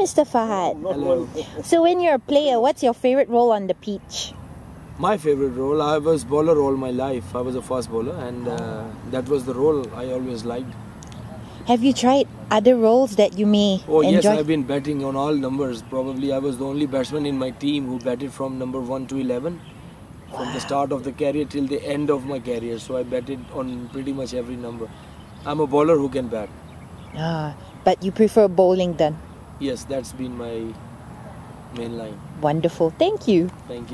Mr. Fahad. Hello. So, when you're a player, what's your favorite role on the pitch? My favorite role, I was bowler all my life. I was a fast bowler, and uh, that was the role I always liked. Have you tried other roles that you may Oh yes. I've been batting on all numbers. Probably I was the only batsman in my team who batted from number one to eleven, from the start of the career till the end of my career. So I batted on pretty much every number. I'm a bowler who can bat. Ah, but you prefer bowling then. Yes, that's been my main line. Wonderful. Thank you. Thank you.